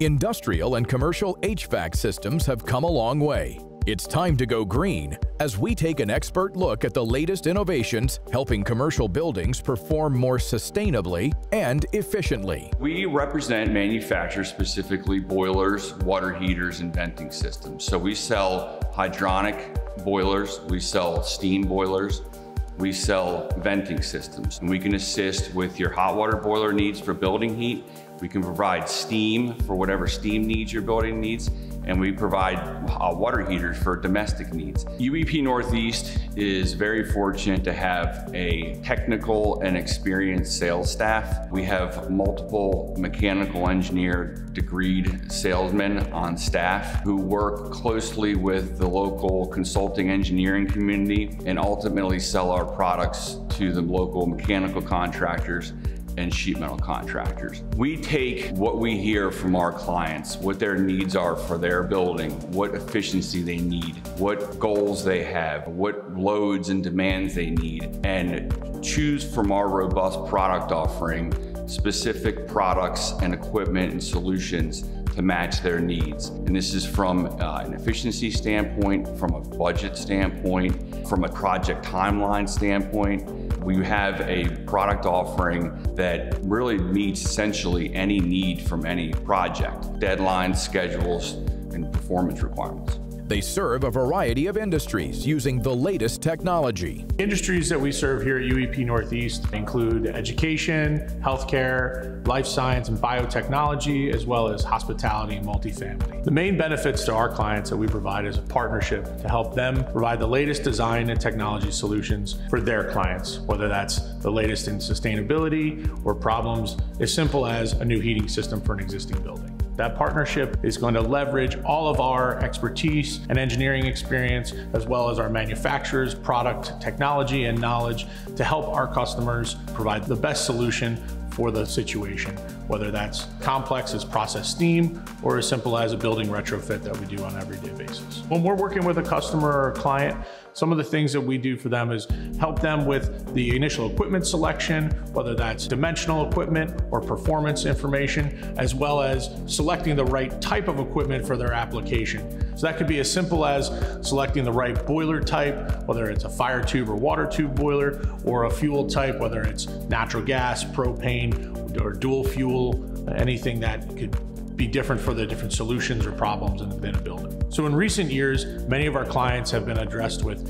industrial and commercial HVAC systems have come a long way. It's time to go green as we take an expert look at the latest innovations helping commercial buildings perform more sustainably and efficiently. We represent manufacturers, specifically boilers, water heaters, and venting systems. So we sell hydronic boilers, we sell steam boilers, we sell venting systems. And we can assist with your hot water boiler needs for building heat. We can provide steam for whatever steam needs your building needs and we provide uh, water heaters for domestic needs. UEP Northeast is very fortunate to have a technical and experienced sales staff. We have multiple mechanical engineer degreed salesmen on staff who work closely with the local consulting engineering community and ultimately sell our products to the local mechanical contractors and sheet metal contractors. We take what we hear from our clients, what their needs are for their building, what efficiency they need, what goals they have, what loads and demands they need, and choose from our robust product offering specific products and equipment and solutions to match their needs. And this is from uh, an efficiency standpoint, from a budget standpoint, from a project timeline standpoint. We have a product offering that really meets essentially any need from any project, deadlines, schedules, and performance requirements. They serve a variety of industries using the latest technology. Industries that we serve here at UEP Northeast include education, healthcare, life science and biotechnology, as well as hospitality and multifamily. The main benefits to our clients that we provide is a partnership to help them provide the latest design and technology solutions for their clients, whether that's the latest in sustainability or problems as simple as a new heating system for an existing building. That partnership is going to leverage all of our expertise and engineering experience, as well as our manufacturers, product, technology, and knowledge to help our customers provide the best solution for the situation, whether that's complex as process steam or as simple as a building retrofit that we do on an everyday basis. When we're working with a customer or a client, some of the things that we do for them is help them with the initial equipment selection, whether that's dimensional equipment or performance information, as well as selecting the right type of equipment for their application. So that could be as simple as selecting the right boiler type, whether it's a fire tube or water tube boiler, or a fuel type, whether it's natural gas, propane, or dual fuel, anything that could be different for the different solutions or problems within a building. So in recent years, many of our clients have been addressed with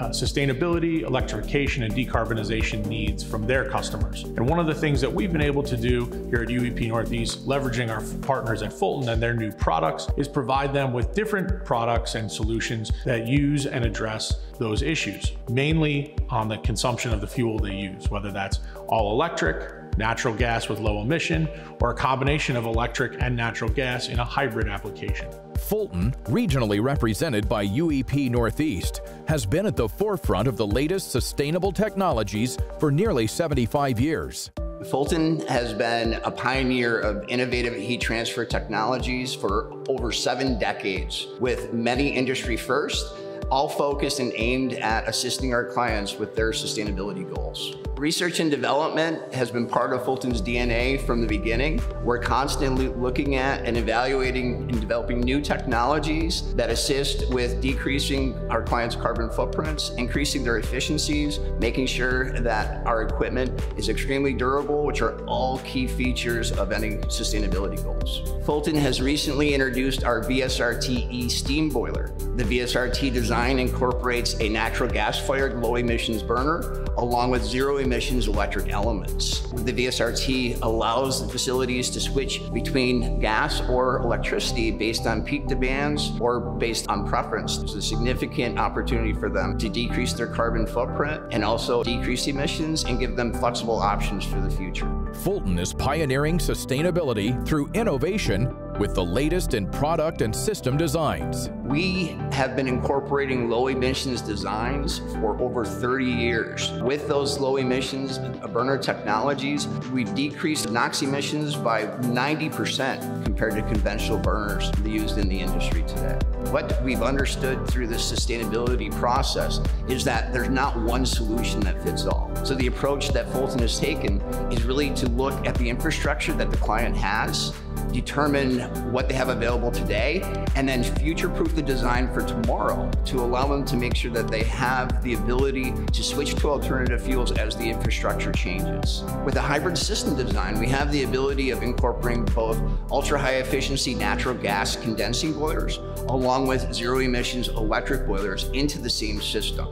uh, sustainability, electrification, and decarbonization needs from their customers. And one of the things that we've been able to do here at UEP Northeast, leveraging our partners at Fulton and their new products, is provide them with different products and solutions that use and address those issues, mainly on the consumption of the fuel they use, whether that's all electric, natural gas with low emission, or a combination of electric and natural gas in a hybrid application. Fulton, regionally represented by UEP Northeast, has been at the forefront of the latest sustainable technologies for nearly 75 years. Fulton has been a pioneer of innovative heat transfer technologies for over seven decades, with many industry firsts all focused and aimed at assisting our clients with their sustainability goals. Research and development has been part of Fulton's DNA from the beginning. We're constantly looking at and evaluating and developing new technologies that assist with decreasing our clients' carbon footprints, increasing their efficiencies, making sure that our equipment is extremely durable, which are all key features of any sustainability goals. Fulton has recently introduced our VSRT-E steam boiler. The VSRT design incorporates a natural gas-fired low-emissions burner along with zero-emissions electric elements. The VSRT allows the facilities to switch between gas or electricity based on peak demands or based on preference. There's a significant opportunity for them to decrease their carbon footprint and also decrease emissions and give them flexible options for the future. Fulton is pioneering sustainability through innovation with the latest in product and system designs. We have been incorporating low emissions designs for over 30 years. With those low emissions burner technologies, we've decreased NOx emissions by 90% compared to conventional burners used in the industry today. What we've understood through this sustainability process is that there's not one solution that fits all. So the approach that Fulton has taken is really to look at the infrastructure that the client has determine what they have available today, and then future-proof the design for tomorrow to allow them to make sure that they have the ability to switch to alternative fuels as the infrastructure changes. With a hybrid system design, we have the ability of incorporating both ultra-high efficiency natural gas condensing boilers along with zero emissions electric boilers into the same system.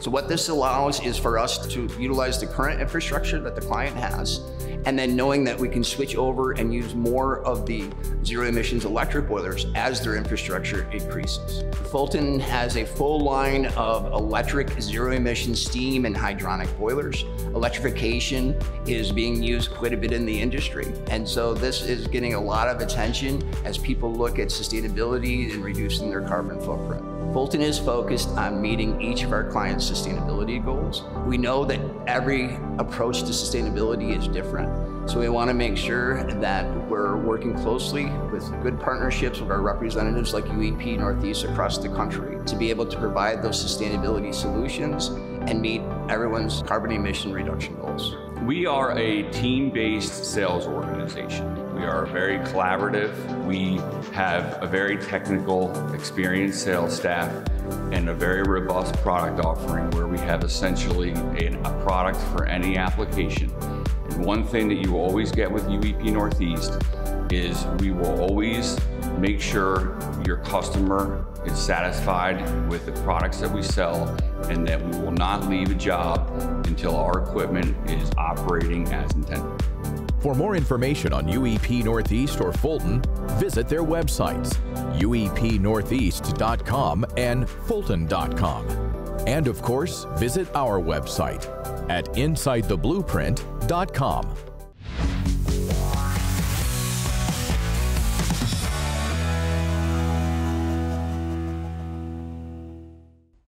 So what this allows is for us to utilize the current infrastructure that the client has, and then knowing that we can switch over and use more of the zero emissions electric boilers as their infrastructure increases. Fulton has a full line of electric zero emission steam and hydronic boilers. Electrification is being used quite a bit in the industry. And so this is getting a lot of attention as people look at sustainability and reducing their carbon footprint. Fulton is focused on meeting each of our clients' sustainability goals. We know that every approach to sustainability is different, so we want to make sure that we're working closely with good partnerships with our representatives like UEP Northeast across the country to be able to provide those sustainability solutions and meet everyone's carbon emission reduction goals. We are a team-based sales organization. We are very collaborative. We have a very technical, experienced sales staff and a very robust product offering where we have essentially a, product for any application. And one thing that you always get with UEP Northeast is we will always make sure your customer is satisfied with the products that we sell and that we will not leave a job until our equipment is operating as intended. For more information on UEP Northeast or Fulton, visit their websites, uepnortheast.com and fulton.com. And of course, visit our website at insidetheblueprint.com.